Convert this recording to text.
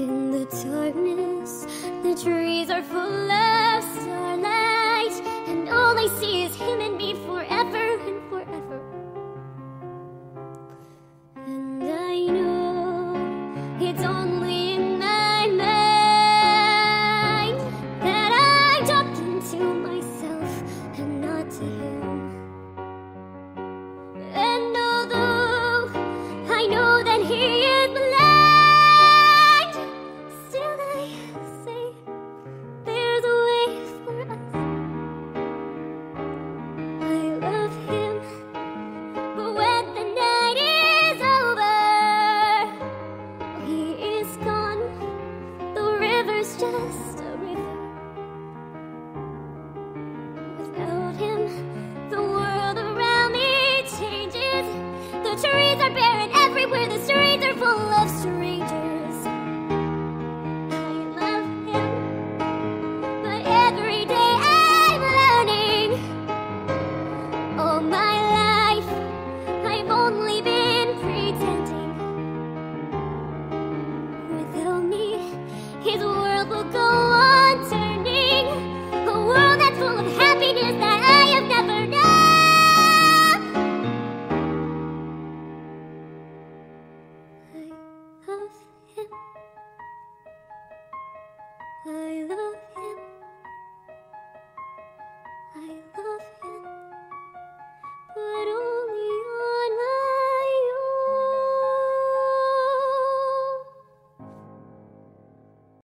In the darkness, the trees are full of starlight, is just a river. Without him, the world around me changes. The trees are barren everywhere, the streets are full of strangers. I love him, but every day I'm learning. All my life, I've only been pretending.